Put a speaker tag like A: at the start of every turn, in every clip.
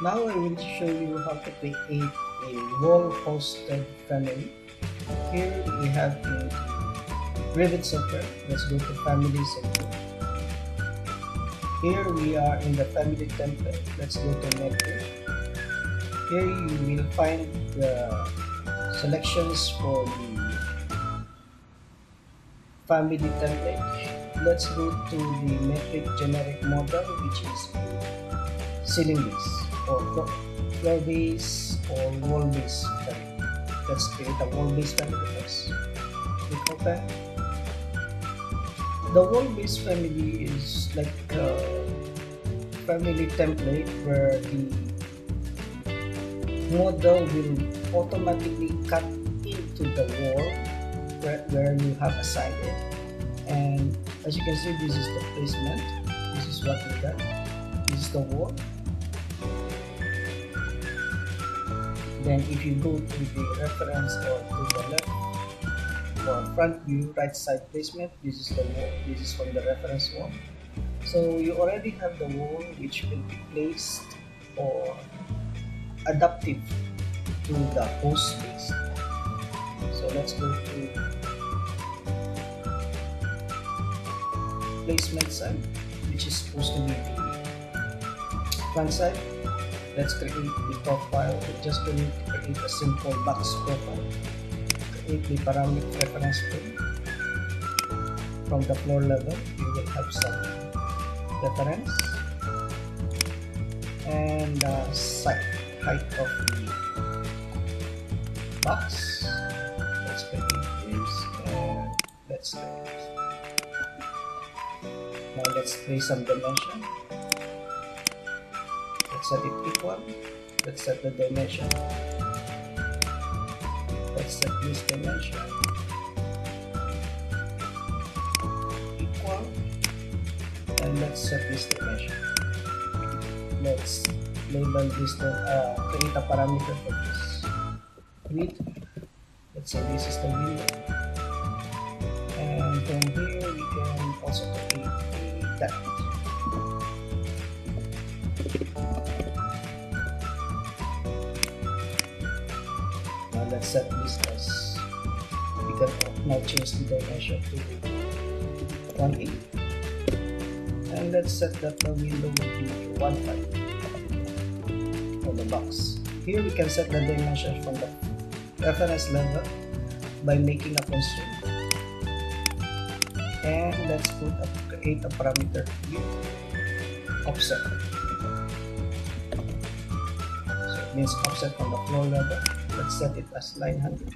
A: Now I will show you how to create a wall-hosted family. Here we have the Revit software. Let's go to Family Center. Here we are in the Family template. Let's go to Network. Here you will find the selections for the Family template. Let's go to the metric generic model which is ceiling base or floor base or wall base. Let's create a wall base family first. Click open. The wall base family is like a family template where the model will automatically cut into the wall where, where you have assigned it and as you can see this is the placement this is what we got this is the wall then if you go to the reference or to the left for front view right side placement this is the wall this is from the reference wall. So you already have the wall which will be placed or adaptive to the host space. So let's go to placement side which is supposed to be the front side let's create the profile we're just going to create a simple box profile create the parameter reference frame from the floor level you will have some reference and uh, side height of the box. Let's create this and let's create. Now let's create some dimension set it equal let's set the dimension. Let's set this dimension. Equal and let's set this dimension. Let's label this uh, create a parameter for this. Width let's say this is the width. And from here we can also create the set this as we can now change the dimension to 180 and let's set that the window will be 1.5 for the box. Here we can set the dimension from the reference level by making a constraint. And let's put a, create a parameter with offset. So it means offset from the floor level let's set it as 900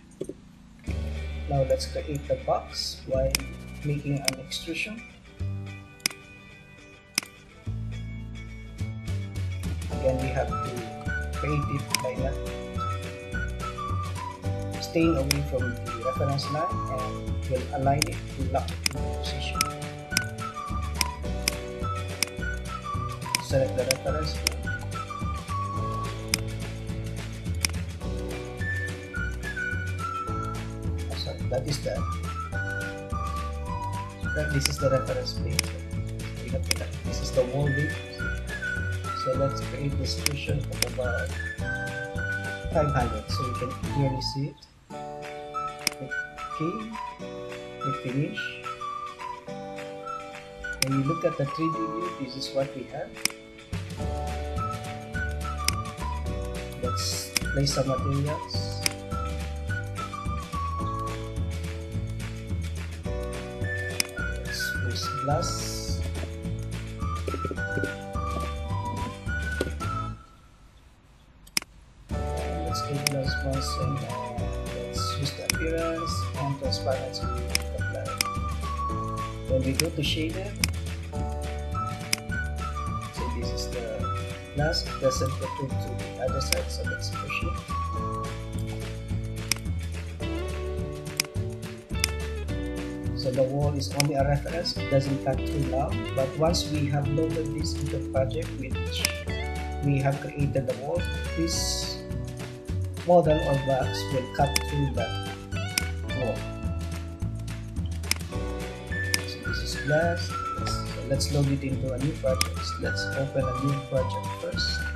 A: now let's create the box by making an extrusion. Again we have to create it by that staying away from the reference line and we'll align it to lock it in position. Select the reference sorry that is the this is the reference plane this is the wall width so let's create this cushion of about 500 so you can clearly see it. Okay we finish. When you look at the 3d view this is what we have. Let's place some materials glass let's get glass and uh, let's use the appearance and transparency apply when we go to shaded so this is the glass it doesn't protrude to the other side so let's push it so the wall is only a reference it doesn't cut through now but once we have loaded this into the project which we have created the wall this model or box will cut through that wall so this is glass so let's load it into a new project. Let's open a new project first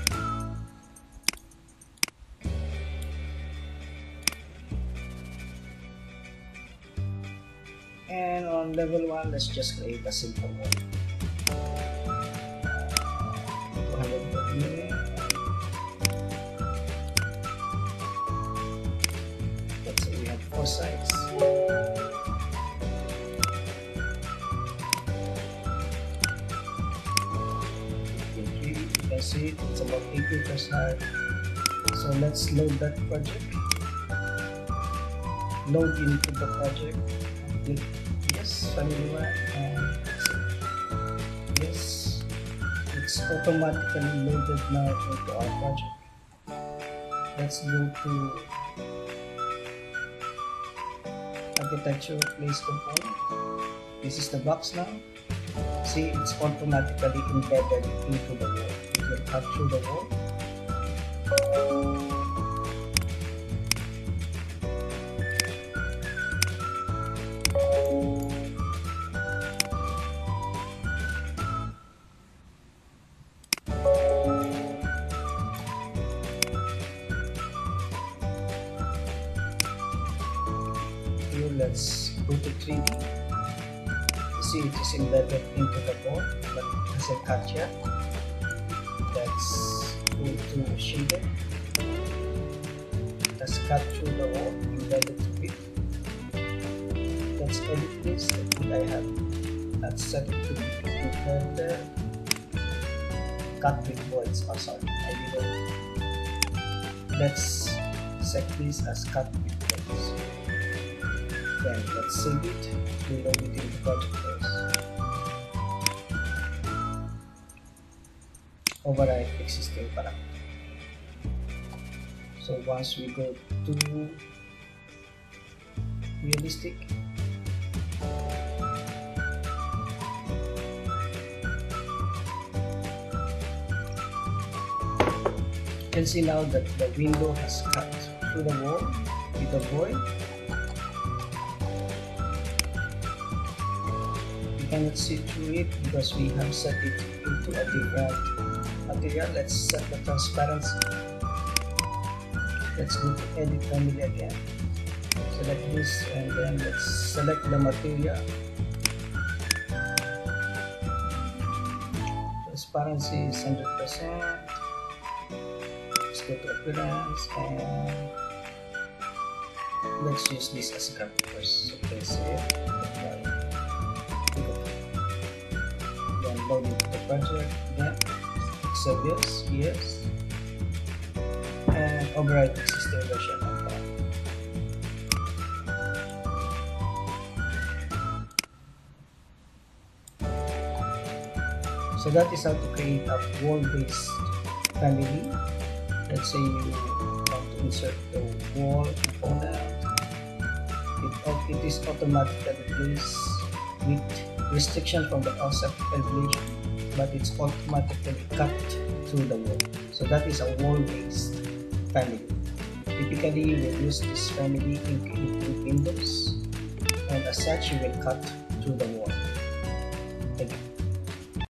A: on level 1, let's just create a simple one. Uh, 200 million. Let's say we have four sides. You can see it's about 80 percent. So let's load that project. Load into the project. Click and um, yes, it's automatically loaded now into our project. Let's go to architecture place component. This is the box now. See, it's automatically embedded into the wall. It will through the wall. Let's go to 3D. You see, it is embedded into the board but it hasn't cut yet. Let's go to shaded. Let's cut through the wall, embedded to it. Let's edit this. I think I have that set to be further. Cut with voids. Oh, sorry, I didn't. Let's set this as cut with voids. Then let's save it. Reload it in the first. Override existing parameter. So once we go to realistic, you can see now that the window has cut through the wall with a void. Cannot see through it because we have set it into a different material. Let's set the transparency. Let's go to edit family again. Select this and then let's select the material. Transparency is 100%. Let's go to appearance and let's use this as a graphic first. So to the project. Then accept yes, yes. And override existing version of that. So that is how to create a wall-based family. Let's say you want to insert the wall component. It, it is automatically placed with restriction from the offset elevation, but it's automatically cut through the wall. So that is a wall-based family. Typically, you will use this family in, in windows, and as such, you will cut through the wall.